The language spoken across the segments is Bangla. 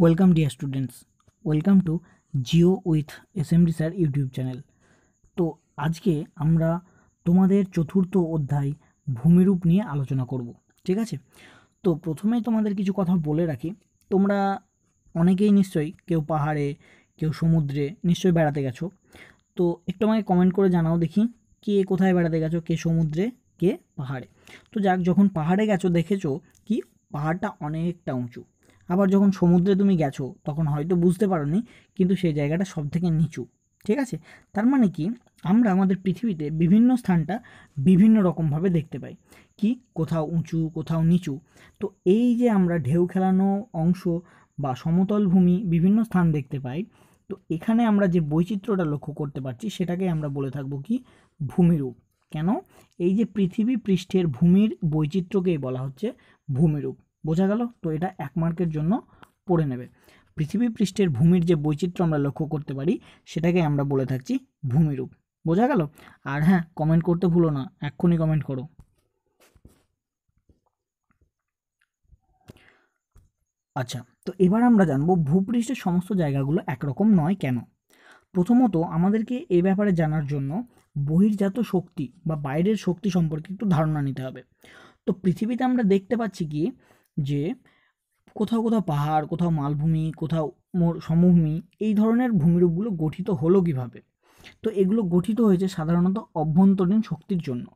Welcome dear students welcome to Geo with S sir YouTube channel তো আজকে আমরা তোমাদের চতুর্থ অধ্যায় ভূমিরূপ নিয়ে আলোচনা করব, ঠিক আছে? তো প্রথমেই তোমাদের কিছু কথা বলে রাখি। তোমরা অনেকেই নিশ্চয়ই কেউ পাহাড়ে, কেউ সমুদ্রে নিশ্চয়ই বেড়াতে গেছো। তো একটু আমাকে কমেন্ট করে জানাও দেখি, কে কোথায় বেড়াতে গেছো, কে সমুদ্রে, কে পাহাড়ে? তো যাক, যখন পাহাড়ে গেছো, দেখেছ কি পাহাড়টা অনেকটা উঁচু। আবার যখন সমুদ্রে তুমি গেছো, তখন হয়তো বুঝতে পারোনি, কিন্তু সেই জায়গাটা সব থেকে নিচু, ঠিক আছে? তার মানে কি? আমরা আমাদের পৃথিবীতে বিভিন্ন স্থানটা বিভিন্ন রকমভাবে দেখতে পাই। কি? কোথাও উঁচু, কোথাও নিচু। তো এই যে আমরা ঢেউ খেলানো অংশ বা সমতল ভূমি বিভিন্ন স্থান দেখতে পাই, তো এখানে আমরা যে বৈচিত্র্যটা লক্ষ্য করতে পারছি, সেটাকে আমরা বলে থাকব কি? ভূমিরূপ। কেন? এই যে পৃথিবী পৃষ্ঠের ভূমির বৈচিত্র্যকেই বলা হচ্ছে ভূমিরূপ। বোঝা গেল? তো এটা এক মার্কের জন্য পড়ে নেবে। পৃথিবী পৃষ্ঠের ভূমির যে বৈচিত্র্য আমরা লক্ষ্য করতে পারি, সেটাকে আমরা বলে থাকছি ভূমিরূপ। বোঝা গেল? আর হ্যাঁ কমেন্ট করতে ভুলো না, এক্ষুনি কমেন্ট করো। আচ্ছা তো এবার আমরা জানব ভূপৃষ্ঠের সমস্ত জায়গাগুলো একরকম নয় কেন? প্রথমত আমাদেরকে এ ব্যাপারে জানার জন্য বহির্জাত শক্তি বা বাইরের শক্তি সম্পর্কে একটু ধারণা নিতে হবে। তো পৃথিবীতে আমরা দেখতে পাচ্ছি কি যে কোথাও কোথাও পাহাড়, কোথাও মালভূমি, কোথাও সমভূমি এই ধরনের ভূমিরূপগুলো গঠিত হলো কীভাবে? তো এগুলো গঠিত হয়েছে সাধারণত অভ্যন্তরীণ শক্তির জন্য।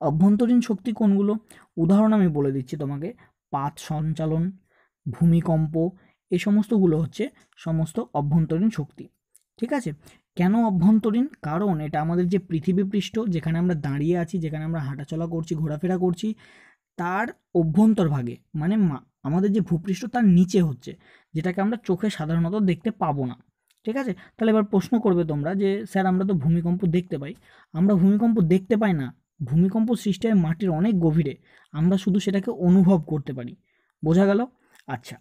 অভ্যন্তরীণ শক্তি কোনগুলো? উদাহরণ আমি বলে দিচ্ছি তোমাকে। পাত সঞ্চালন, ভূমিকম্প এই সমস্তগুলো হচ্ছে সমস্ত অভ্যন্তরীণ শক্তি। ঠিক আছে? কেন অভ্যন্তরীণ? কারণ এটা আমাদের যে পৃথিবী পৃষ্ঠ যেখানে আমরা দাঁড়িয়ে আছি, যেখানে আমরা হাঁটাচলা করছি, ঘোরাফেরা করছি তার অভ্যন্তরভাগে মানে আমাদের যে ভূপৃষ্ঠ তার নিচে হচ্ছে, যেটাকে আমরা চোখে সাধারণত দেখতে পাবো না। ঠিক আছে? তাহলে এবার প্রশ্ন করবে তোমরা যে, স্যার, আমরা তো ভূমিকম্প দেখতে পাই। আমরা ভূমিকম্প দেখতে পাই না। ভূমিকম্প সৃষ্টি হয় মাটির অনেক গভীরে। আমরা শুধু সেটাকে অনুভব করতে পারি। বোঝা গেল? আচ্ছা।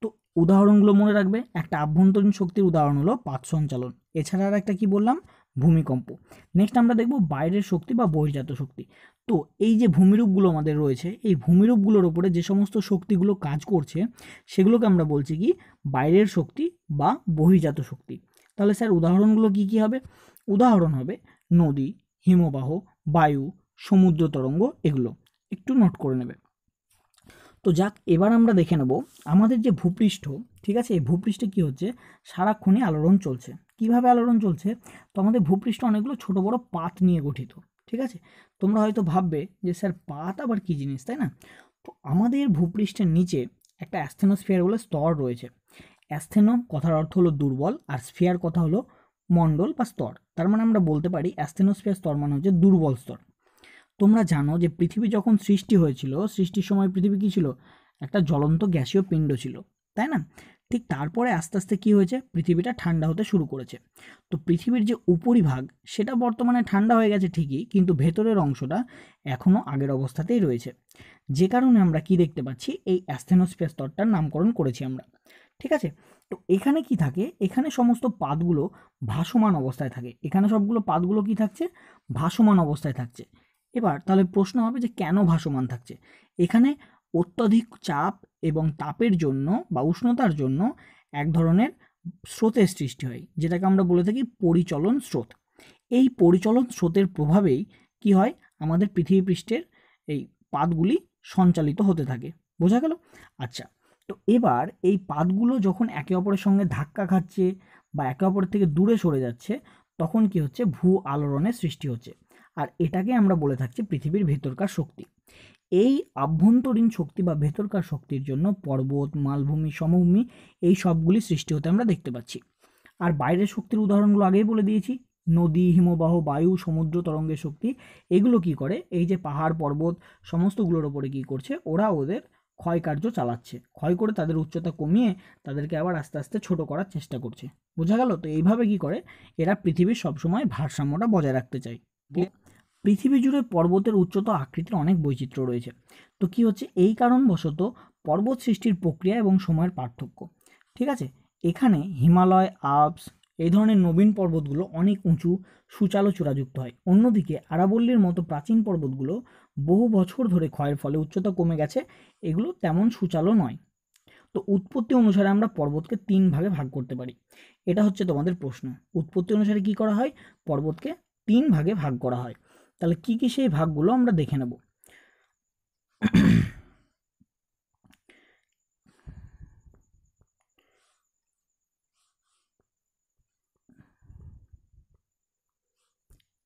তো উদাহরণগুলো মনে রাখবে। একটা আভ্যন্তরীণ শক্তির উদাহরণ হলো পাত সঞ্চালন। এছাড়া আর একটা কি বললাম? ভূমিকম্প। নেক্সট আমরা দেখব বাইরের শক্তি বা বহির্জাত শক্তি। তো এই যে ভূমিরূপগুলো আমাদের রয়েছে, এই ভূমিরূপগুলোর ওপরে যে সমস্ত শক্তিগুলো কাজ করছে, সেগুলোকে আমরা বলছি কি বাইরের শক্তি বা বহির্জাত শক্তি। তাহলে স্যার উদাহরণগুলো কি কি হবে? উদাহরণ হবে নদী, হিমবাহ, বায়ু, সমুদ্র তরঙ্গ এগুলো। একটু নোট করে নেবে। তো যাক, এবার আমরা দেখে নেব আমাদের যে ভূপৃষ্ঠ, ঠিক আছে? এই ভূপৃষ্ঠে কী হচ্ছে? সারাক্ষণই আলোড়ন চলছে। কীভাবে আলোড়ন চলছে, তো আমাদের ভূপৃষ্ঠ অনেকগুলো ছোট বড় পাত নিয়ে গঠিত, ঠিক আছে? তোমরা হয়তো ভাববে যে, স্যার, পাত আবার কী জিনিস? তাই না? তো আমাদের ভূপৃষ্ঠের নিচে একটা অ্যাস্থেনোস্ফিয়ার বলে স্তর রয়েছে। অ্যাস্থেনো কথার অর্থ হলো দুর্বল, আর স্ফিয়ার কথা হলো মণ্ডল বা স্তর। তার মানে আমরা বলতে পারি অ্যাস্থেনোস্ফিয়ার স্তর মানে হচ্ছে দুর্বল স্তর। তোমরা জানো যে, পৃথিবী যখন সৃষ্টি হয়েছিল, সৃষ্টির সময় পৃথিবী কী ছিল? একটা জ্বলন্ত গ্যাসীয় পিণ্ড ছিল, তাই না? ঠিক তারপরে আস্তে আস্তে কী হয়েছে? পৃথিবীটা ঠান্ডা হতে শুরু করেছে। তো পৃথিবীর যে উপরিভাগ, সেটা বর্তমানে ঠান্ডা হয়ে গেছে ঠিকই, কিন্তু ভেতরের অংশটা এখনও আগের অবস্থাতেই রয়েছে। যে কারণে আমরা কি দেখতে পাচ্ছি? এই অ্যাস্থেনোস্ফিয়ার স্তরটার নামকরণ করেছি আমরা। ঠিক আছে? তো এখানে কি থাকে? এখানে সমস্ত পাতগুলো ভাসমান অবস্থায় থাকে। এখানে সবগুলো পাতগুলো কি থাকছে? ভাসমান অবস্থায় থাকছে। এবার তাহলে প্রশ্ন হবে যে কেন ভাসমান থাকছে? এখানে অত্যধিক চাপ এবং তাপের জন্য বা উষ্ণতার জন্য এক ধরনের স্রোতের সৃষ্টি হয়, যেটাকে আমরা বলে থাকি পরিচলন স্রোত। এই পরিচলন স্রোতের প্রভাবেই কি হয়? আমাদের পৃথিবী পৃষ্ঠের এই পাতগুলি সঞ্চালিত হতে থাকে। বোঝা গেল? আচ্ছা তো এবার এই পাতগুলো যখন একে অপরের সঙ্গে ধাক্কা খাচ্ছে বা একে অপরের থেকে দূরে সরে যাচ্ছে, তখন কি হচ্ছে? ভূ আলোড়নের সৃষ্টি হচ্ছে। আর এটাকে আমরা বলে থাকছি পৃথিবীর ভেতরকার শক্তি। এই আভ্যন্তরীণ শক্তি বা ভেতরকার শক্তির জন্য পর্বত, মালভূমি, সমভূমি এই সবগুলি সৃষ্টি হতে আমরা দেখতে পাচ্ছি। আর বাইরের শক্তির উদাহরণগুলো আগেই বলে দিয়েছি। নদী, হিমবাহ, বায়ু, সমুদ্র, তরঙ্গের শক্তি, এগুলো কি করে? এই যে পাহাড়, পর্বত, সমস্তগুলোর ওপরে কি করছে? ওরা ওদের ক্ষয়কার্য চালাচ্ছে। ক্ষয় করে তাদের উচ্চতা কমিয়ে তাদেরকে আবার আস্তে আস্তে ছোট করার চেষ্টা করছে। বোঝা গেল? তো এইভাবে কি করে? এরা পৃথিবীর সবসময় ভারসাম্যটা বজায় রাখতে চায়। পৃথিবী জুড়ে পর্বতের উচ্চতা আকৃতির অনেক বৈচিত্র্য রয়েছে। তো কি হচ্ছে? এই কারণবশত পর্বত সৃষ্টির প্রক্রিয়া এবং সময়ের পার্থক্য। ঠিক আছে? এখানে হিমালয়, আল্পস এই ধরনের নবীন পর্বতগুলো অনেক উঁচু সুচালো চূড়াযুক্ত হয়। অন্যদিকে আরাবল্লীর মতো প্রাচীন পর্বতগুলো বহু বছর ধরে ক্ষয়ের ফলে উচ্চতা কমে গেছে, এগুলো তেমন সুচালো নয়। তো উৎপত্তি অনুসারে আমরা পর্বতকে তিন ভাগে ভাগ করতে পারি। এটা হচ্ছে তোমাদের প্রশ্ন। উৎপত্তি অনুসারে কি করা হয়? পর্বতকে তিন ভাগে ভাগ করা হয়। তাহলে কি কি সেই ভাগগুলো আমরা দেখে নেব?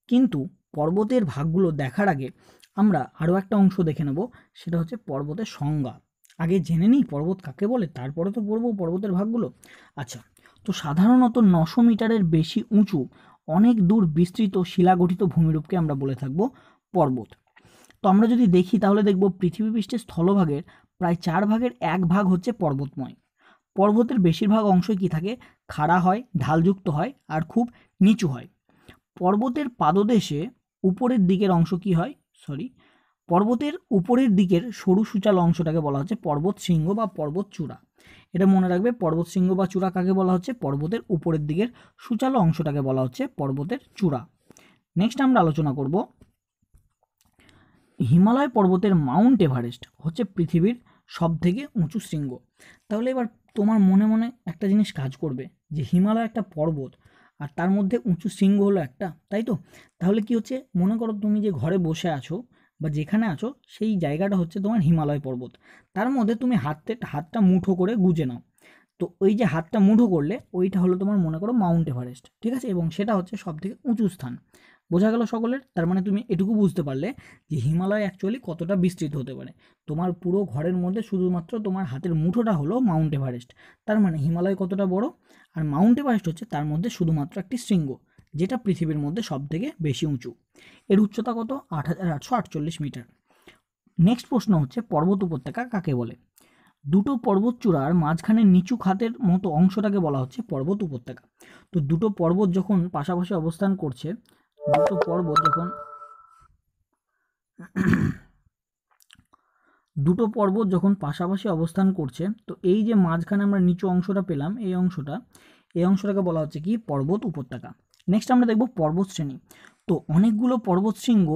কিন্তু পর্বতের ভাগগুলো দেখার আগে আমরা আরও একটা অংশ দেখে নেব, সেটা হচ্ছে পর্বতের সংজ্ঞা। আগে জেনে নিই পর্বত কাকে বলে, তারপরে তো পড়ব পর্বতের ভাগগুলো। আচ্ছা তো সাধারণত নশো মিটারের বেশি উঁচু অনেক দূর বিস্তৃত শিলাগঠিত ভূমিরূপকে আমরা বলে থাকব পর্বত। তো আমরা যদি দেখি তাহলে দেখব পৃথিবীপৃষ্ঠের স্থলভাগের প্রায় চার ভাগের এক ভাগ হচ্ছে পর্বতময়। পর্বতের বেশিরভাগ অংশই কি থাকে? খাড়া হয়, ঢালযুক্ত হয় আর খুব নিচু হয়। পর্বতের পাদদেশে উপরের দিকের অংশ কি হয়? সরি পর্বতের উপরের দিকের সরু সূচাল অংশটাকে বলা হচ্ছে পর্বত শৃঙ্গ বা পর্বত চূড়া। এটা মনে রাখবে পর্বত শৃঙ্গ বা চূড়া কাকে বলা হচ্ছে? পর্বতের উপরের দিকের সূচালো অংশটাকে বলা হচ্ছে পর্বতের চূড়া। নেক্সট আমরা আলোচনা করব হিমালয় পর্বতের মাউন্ট এভারেস্ট হচ্ছে পৃথিবীর সব থেকে উঁচু শৃঙ্গ। তাহলে এবার তোমার মনে মনে একটা জিনিস কাজ করবে যে হিমালয় একটা পর্বত আর তার মধ্যে উঁচু শৃঙ্গ হলো একটা, তাই তো? তাহলে কি হচ্ছে? মনে করো তুমি যে ঘরে বসে আছো বা যেখানে আছো, সেই জায়গাটা হচ্ছে তোমার হিমালয় পর্বত। তার মধ্যে তুমি হাতে হাতটা মুঠো করে গুজে নাও। তো ওই যে হাতটা মুঠো করলে, ওইটা হলো তোমার মনে করো মাউন্ট এভারেস্ট, ঠিক আছে? এবং সেটা হচ্ছে সব থেকে উঁচু স্থান। বোঝা গেল সকলের? তার মানে তুমি এটুকু বুঝতে পারলে যে হিমালয় অ্যাকচুয়ালি কতটা বিস্তৃত হতে পারে। তোমার পুরো ঘরের মধ্যে শুধুমাত্র তোমার হাতের মুঠোটা হলো মাউন্ট এভারেস্ট। তার মানে হিমালয় কতটা বড়? আর মাউন্ট এভারেস্ট হচ্ছে তার মধ্যে শুধুমাত্র একটি শৃঙ্গ। যেটা পৃথিবীর মধ্যে সব থেকে বেশি উঁচু। এর উচ্চতা কত? আট হাজার আটশো আটচল্লিশ মিটার। নেক্সট প্রশ্ন হচ্ছে, পর্বত উপত্যকা কাকে বলে? দুটো পর্বত চূড়ার মাঝখানে নিচু খাতের মতো অংশটাকে বলা হচ্ছে পর্বত উপত্যকা। তো দুটো পর্বত যখন পাশাপাশি অবস্থান করছে, দুটো পর্বত যখন দুটো পর্বত যখন পাশাপাশি অবস্থান করছে, তো এই যে মাঝখানে আমরা নিচু অংশটা পেলাম, এই অংশটা, এই অংশটাকে বলা হচ্ছে কি? পর্বত উপত্যকা। নেক্সট আমরা দেখব পর্বতশ্রেণী তো অনেকগুলো পর্বত শৃঙ্গ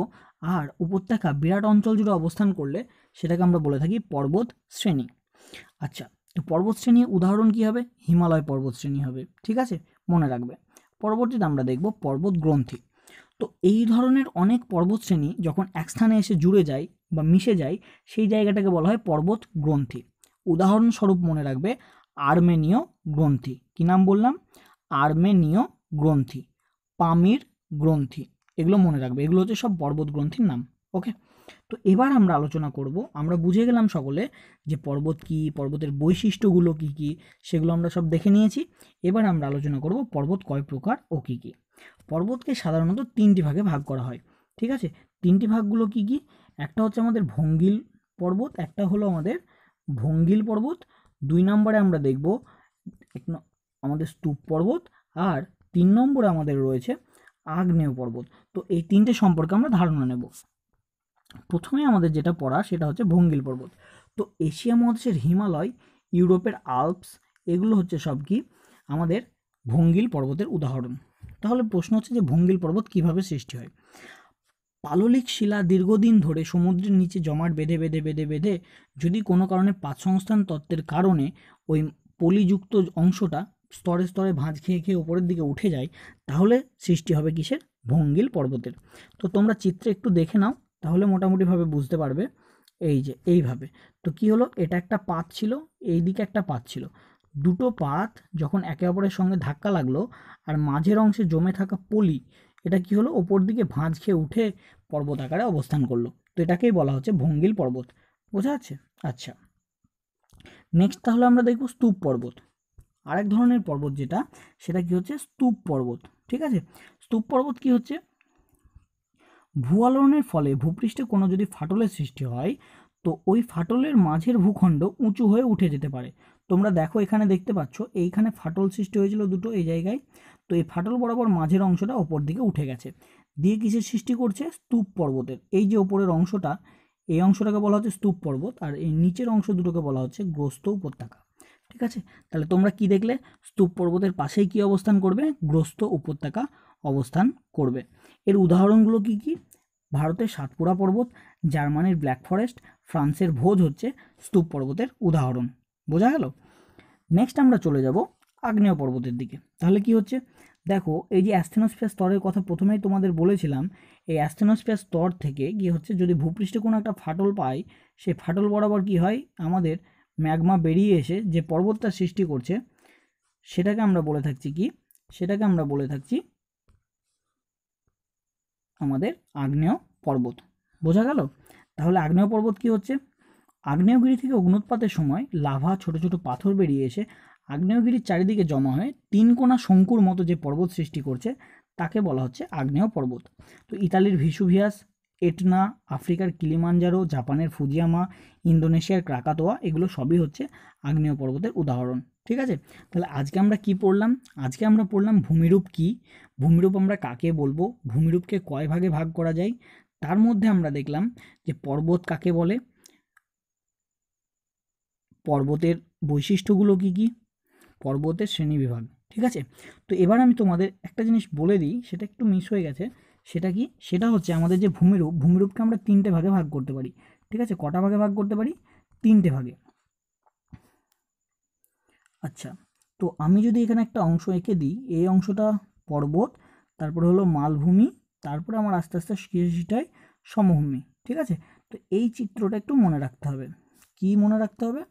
আর উপত্যকা বিরাট অঞ্চল জুড়ে অবস্থান করলে সেটাকে আমরা বলে থাকি পর্বত শ্রেণি। আচ্ছা তো পর্বত শ্রেণির উদাহরণ কী হবে? হিমালয় পর্বত শ্রেণি হবে, ঠিক আছে? মনে রাখবে। পরবর্তীতে আমরা দেখব পর্বত গ্রন্থি। তো এই ধরনের অনেক পর্বত শ্রেণি যখন এক স্থানে এসে জুড়ে যায় বা মিশে যায়, সেই জায়গাটাকে বলা হয় পর্বত গ্রন্থি। উদাহরণস্বরূপ মনে রাখবে আর্মেনীয় গ্রন্থি। কী নাম বললাম? আর্মেনীয় গ্রন্থি। পামির গ্রন্থি, এগুলো মনে রাখবে। এগুলো হচ্ছে সব পর্বত গ্রন্থির নাম, ওকে? তো এবার আমরা আলোচনা করব, আমরা বুঝে গেলাম সকলে যে পর্বত কি, পর্বতের বৈশিষ্ট্যগুলো কি কি, সেগুলো আমরা সব দেখে নিয়েছি। এবার আমরা আলোচনা করব পর্বত কয় প্রকার ও কী কী। পর্বতকে সাধারণত তিনটি ভাগে ভাগ করা হয়, ঠিক আছে? তিনটি ভাগগুলো কি কি? একটা হচ্ছে আমাদের ভঙ্গিল পর্বত, একটা হলো আমাদের ভঙ্গিল পর্বত। দুই নম্বরে আমরা দেখব আমাদের স্তূপ পর্বত আর তিন নম্বরে আমাদের রয়েছে আগ্নেয় পর্বত। তো এই তিনটে সম্পর্কে আমরা ধারণা নেব। প্রথমে আমাদের যেটা পড়া, সেটা হচ্ছে ভঙ্গিল পর্বত। তো এশিয়া মহাদেশের হিমালয়, ইউরোপের আলপস, এগুলো হচ্ছে সব কি? আমাদের ভঙ্গিল পর্বতের উদাহরণ। তাহলে প্রশ্ন হচ্ছে যে ভঙ্গিল পর্বত কীভাবে সৃষ্টি হয়? পাললিক শিলা দীর্ঘদিন ধরে সমুদ্রের নিচে জমাট বেঁধে বেঁধে বেঁধে বেঁধে যদি কোনো কারণে পাঁচ সংস্থান তত্ত্বের কারণে ওই পলিযুক্ত অংশটা স্তরে স্তরে ভাঁজ খেয়ে খেয়ে উপরের দিকে উঠে যায় তাহলে সৃষ্টি হবে কিসের? ভঙ্গিল পর্বতের। তো তোমরা চিত্রে একটু দেখে নাও, তাহলে মোটামুটিভাবে বুঝতে পারবে এই যে, এইভাবে। তো কি হলো? এটা একটা পাত ছিল এই দিকে একটা পাত ছিল। দুটো পাত যখন একে অপরের সঙ্গে ধাক্কা লাগল আর মাঝের অংশে জমে থাকা পলি, এটা কি হলো? ওপর দিকে ভাঁজ খেয়ে উঠে পর্বত আকারে অবস্থান করল। তো এটাকেই বলা হচ্ছে ভঙ্গিল পর্বত। বোঝা যাচ্ছে? আচ্ছা। নেক্সট তাহলে আমরা দেখব স্তূপ পর্বত। আরেক ধরনের পর্বত যেটা, সেটা কি হচ্ছে? স্তূপ পর্বত, ঠিক আছে? স্তূপ পর্বত কি হচ্ছে? ভূয়ালোড়নের ফলে ভূপৃষ্ঠে কোনো যদি ফাটলের সৃষ্টি হয়, তো ওই ফাটলের মাঝের ভূখণ্ড উঁচু হয়ে উঠে যেতে পারে। তোমরা দেখো এখানে দেখতে পাচ্ছ, এইখানে ফাটল সৃষ্টি হয়েছিল দুটো এই জায়গায়, তো এই ফাটল বরাবর মাঝের অংশটা ওপর দিকে উঠে গেছে। দিয়ে কিসের সৃষ্টি করছে? স্তূপ পর্বতের। এই যে ওপরের অংশটা, এই অংশটাকে বলা হচ্ছে স্তূপ পর্বত, আর এই নিচের অংশ দুটোকে বলা হচ্ছে গ্রস্ত উপত্যকা। ঠিক আছে? তাহলে তোমরা কি দেখলে? স্তূপ পর্বতের পাশেই কি অবস্থান করবে? গ্রস্ত উপত্যকা অবস্থান করবে। এর উদাহরণগুলো কি কি? ভারতের সাতপুরা পর্বত, জার্মানির ব্ল্যাক ফরেস্ট, ফ্রান্সের ভোজ হচ্ছে স্তূপ পর্বতের উদাহরণ। বোঝা গেল? নেক্সট আমরা চলে যাব আগ্নেয় পর্বতের দিকে। তাহলে কি হচ্ছে? দেখো, এই যে অ্যাস্থেনোস্ফিয়ার স্তরের কথা প্রথমেই তোমাদের বলেছিলাম, এই অ্যাস্থেনোস্ফিয়ার স্তর থেকে কি হচ্ছে যদি ভূপৃষ্ঠে কোনো একটা ফাটল পাই সেই ফাটল বরাবর কি হয়? আমাদের ম্যাগমা বেরিয়ে এসে যে পর্বতটা সৃষ্টি করছে, সেটাকে আমরা বলে থাকছি কি? সেটাকে আমরা বলে থাকছি আমাদের আগ্নেয় পর্বত। বোঝা গেল? তাহলে আগ্নেয় পর্বত কি হচ্ছে? আগ্নেয়গিরি থেকে অগ্নুৎপাতের সময় লাভা ছোট ছোট পাথর বেরিয়ে এসে আগ্নেয়গিরির চারিদিকে জমা হয়ে তিন কোণা শঙ্কুর মতো যে পর্বত সৃষ্টি করছে, তাকে বলা হচ্ছে আগ্নেয় পর্বত। তো ইতালির ভিসুভিয়াস এটনা, আফ্রিকার কিলিমাঞ্জারো, জাপানের ফুজিয়ামা, ইন্দোনেশিয়ার ক্রাকাতোয়া, এগুলো সবই হচ্ছে আগ্নেয় পর্বতের উদাহরণ। ঠিক আছে? তাহলে আজকে আমরা কি পড়লাম? আজকে আমরা পড়লাম ভূমিরূপ কি? ভূমিরূপ আমরা কাকে বলব? ভূমিরূপকে কয় ভাগে ভাগ করা যায়? তার মধ্যে আমরা দেখলাম যে পর্বত কাকে বলে? পর্বতের বৈশিষ্ট্যগুলো কি কি? পর্বতের শ্রেণীবিভাগ। ঠিক আছে? তো এবার আমি তোমাদের একটা জিনিস বলে দিই, সেটা একটু মিস হয়ে গেছে। সেটা কি? সেটা হচ্ছে আমাদের যে ভূমিরূপ, ভূমিরূপকে আমরা তিনটে ভাগে ভাগ করতে পারি। ঠিক আছে? কটা ভাগে ভাগ করতে পারি? তিনটে ভাগে। আচ্ছা তো আমি যদি এখানে একটা অংশ এঁকে দিই, এই অংশটা পর্বত, তারপরে হলো মালভূমি, তারপরে আমার আস্তে আস্তে সেটাই সমভূমি। ঠিক আছে? তো এই চিত্রটা একটু মনে রাখতে হবে। কি মনে রাখতে হবে?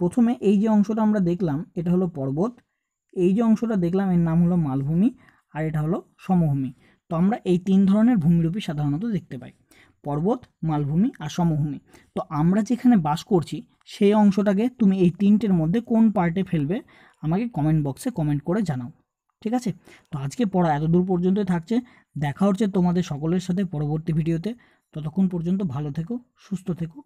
প্রথমে এই যে অংশটা আমরা দেখলাম, এটা হলো পর্বত। এই যে অংশটা দেখলাম, এর নাম হলো মালভূমি, আর এটা হলো সমভূমি। তো আমরা এই তিন ধরনের ভূমিরূপই সাধারণত দেখতে পাই। পর্বত, মালভূমি আর সমভূমি। তো আমরা যেখানে বাস করছি, সেই অংশটাকে তুমি এই তিনটের মধ্যে কোন পার্টে ফেলবে, আমাকে কমেন্ট বক্সে কমেন্ট করে জানাও। ঠিক আছে? তো আজকে পড়া এত দূর পর্যন্তই থাকছে। দেখা হচ্ছে তোমাদের সকলের সাথে পরবর্তী ভিডিওতে ততক্ষণ পর্যন্ত ভালো থেকো, সুস্থ থেকো।